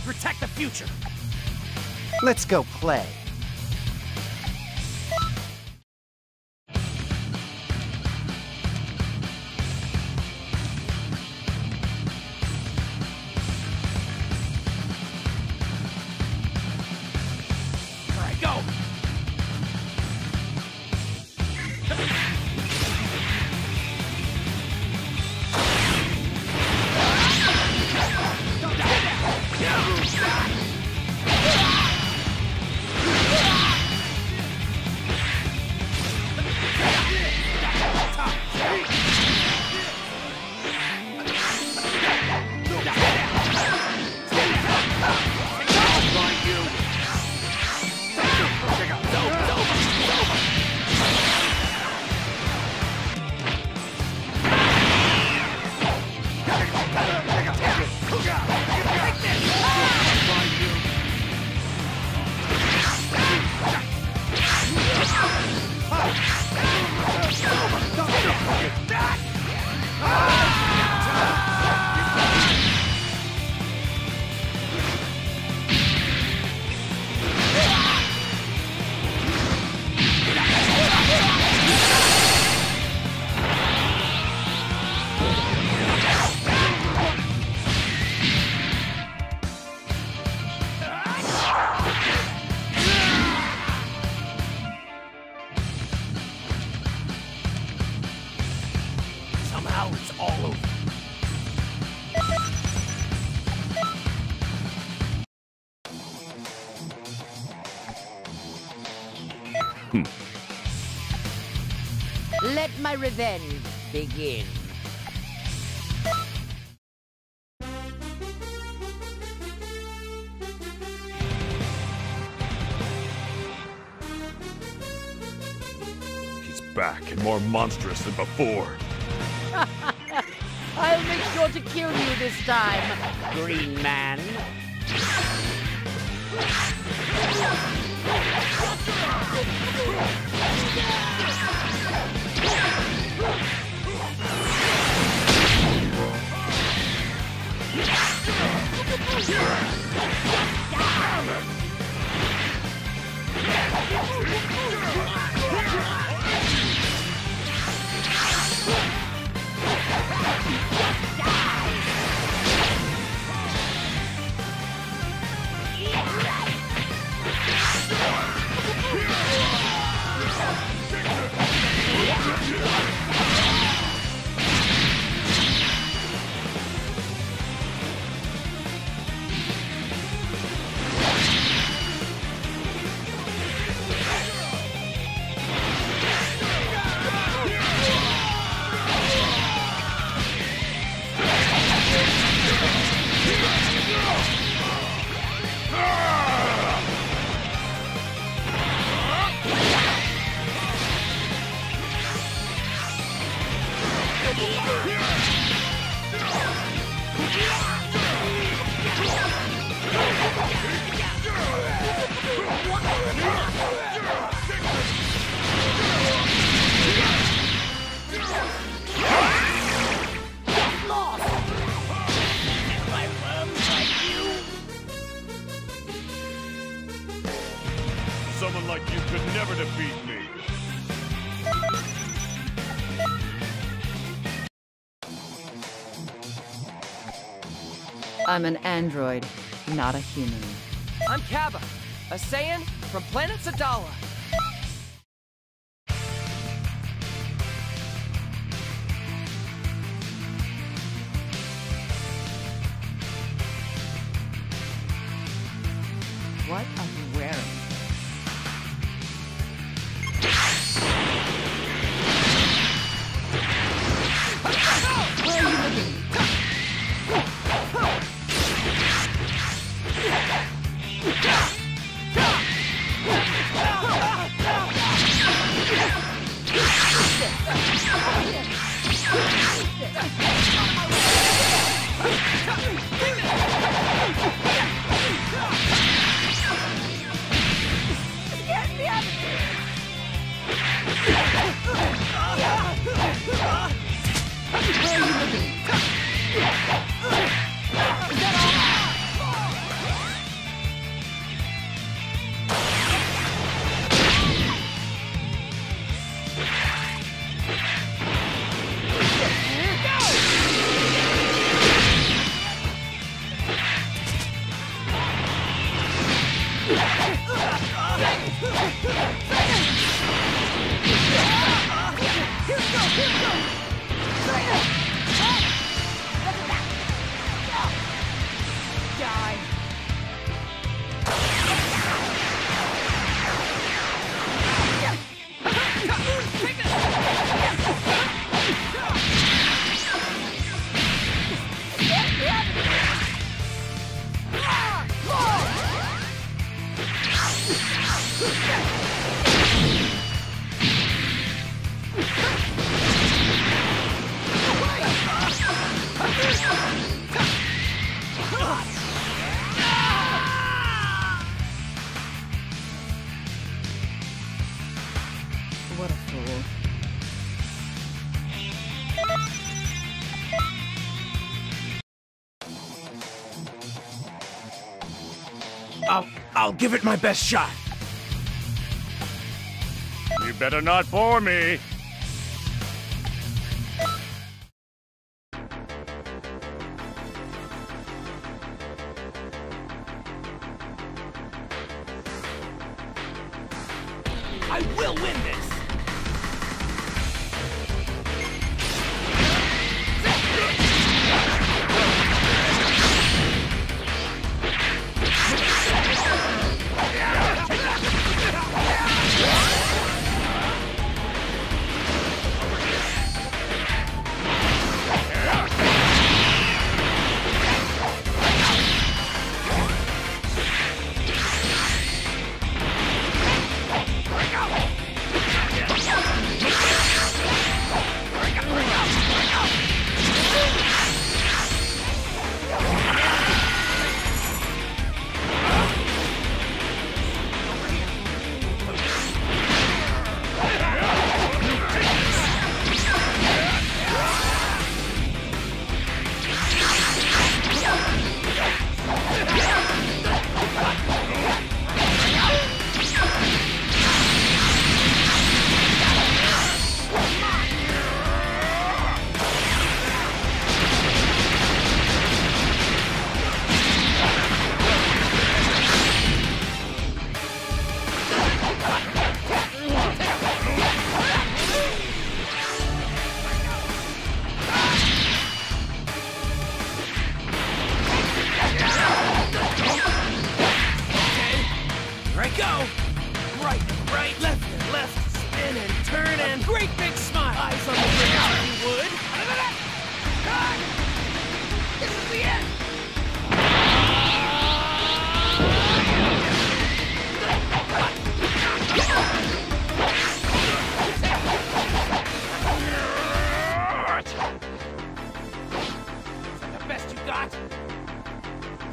I'll protect the future. Let's go play. Hmm. Let my revenge begin. He's back and more monstrous than before. I'll make sure to kill you this time, Green Man. Someone I'm an android, not a human. I'm Cabba, a Saiyan from planet Sadala. Die. I'll, give it my best shot. You better not bore me.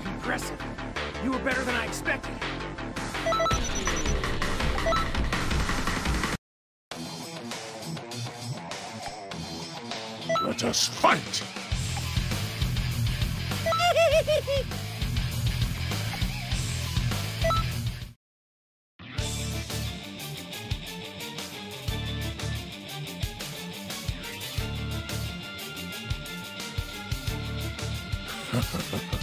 Impressive. You were better than I expected. Let us fight. It